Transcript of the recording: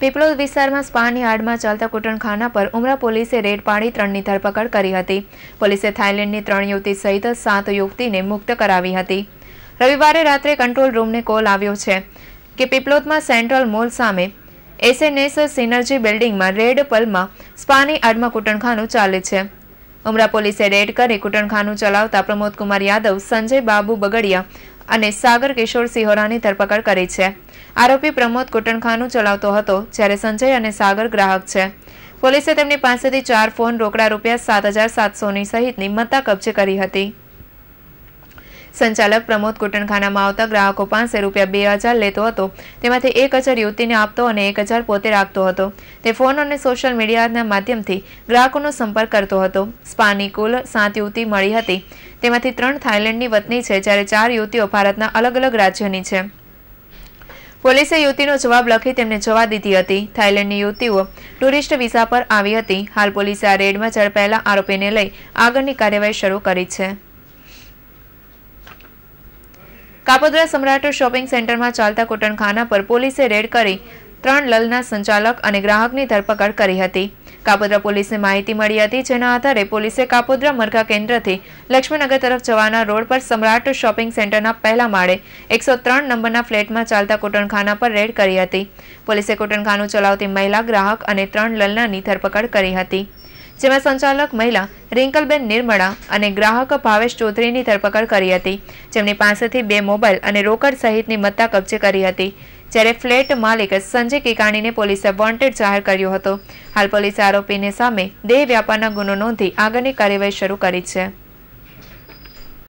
પીપલોદ વિસ્તારમાં સ્પાની આડમાં ચાલતા કુટણખાના પર ઉમરા પોલીસે રેડ પાડી ત્રણની ધરપકડ કરી હતી. પોલીસે થાઇલેન્ડની ત્રણ યુવતી સહિત સાત યુવતીને મુક્ત કરાવી હતી. રવિવારે રાત્રે કંટ્રોલ રૂમને કોલ આવ્યો છે કે પીપલોદમાં સેન્ટ્રલ મોલ સામે એસએનએસ સિનર્જી બિલ્ડિંગમાં રેડ પલમાં સ્પાની આડમાં કુટણખાનું ચાલે છે. ઉમરા પોલીસે રેડ કરી કુટણખાનું ચલાવતા પ્રમોદ કુમાર યાદવ, સંજય બાબુ બગડિયા અને સાગર કિશોર સિહોરાની ધરપકડ કરી છે. આરોપી પ્રમોદ કોટણખાનું ચલાવતો હતો, જ્યારે સંજય અને સાગર ગ્રાહક છે. પોલીસે તેમની પાસેથી ચાર ફોન રોકડા રૂપિયા સાત હજાર સાતસોની સહિતની મત્તા કબજે કરી હતી. સંચાલક પ્રમોદ કુટણખાનામાં આવતા ગ્રાહકો પાસે રૂપિયા બે હજાર લેતો હતો. તેમાંથી એક હજાર યુવતીને આપતો અને એક હજાર પોતે રાખતો હતો. તે ફોન અને સોશિયલ મીડિયાના માધ્યમથી ગ્રાહકોનો સંપર્ક કરતો હતો. સ્પાની કુલ સાત યુવતી મળી હતી. તેમાંથી ત્રણ થાઇલેન્ડની વતની છે, જ્યારે ચાર યુવતીઓ ભારતના અલગ અલગ રાજ્યોની છે. પોલીસે યુવતીનો જવાબ લખી તેમને જવા દીધી હતી. થાઇલેન્ડની યુવતીઓ ટુરિસ્ટ વિઝા પર આવી હતી. હાલ પોલીસે આ રેડમાં ઝડપાયેલા આરોપીને લઈ આગળની કાર્યવાહી શરૂ કરી છે. કાપોદ્રા સમ્રાટ શોપિંગ સેન્ટરમાં ચાલતા કુટણખાના પર પોલીસે રેડ કરી ત્રણ લલના સંચાલક અને ગ્રાહકની ધરપકડ કરી હતી. કાપોદ્રા પોલીસને માહિતી મળી હતી, જેના આધારે પોલીસે કાપોદ્રા મરઘા કેન્દ્રથી લક્ષ્મીનગર તરફ જવાના રોડ પર સમ્રાટ શોપિંગ સેન્ટરના પહેલા માળે એકસો નંબરના ફ્લેટમાં ચાલતા કુટણખાના પર રેડ કરી હતી. પોલીસે કુટણખાનું ચલાવતી મહિલા, ગ્રાહક અને ત્રણ લલનાની ધરપકડ કરી હતી. જેમાં સંચાલક મહિલા રિંકલબેન નિર્મળા અને ગ્રાહક ભાવેશ ચૌધરીની ધરપકડ કરી હતી. જેમની પાસેથી બે મોબાઈલ અને રોકડ સહિતની મત્તા કબજે કરી હતી. જ્યારે ફ્લેટ માલિક સંજય કિકાણીને પોલીસે વોન્ટેડ જાહેર કર્યો હતો. હાલ પોલીસે આરોપીને સામે દેહ વ્યાપારના ગુનો નોંધી આગળની કાર્યવાહી શરૂ કરી છે.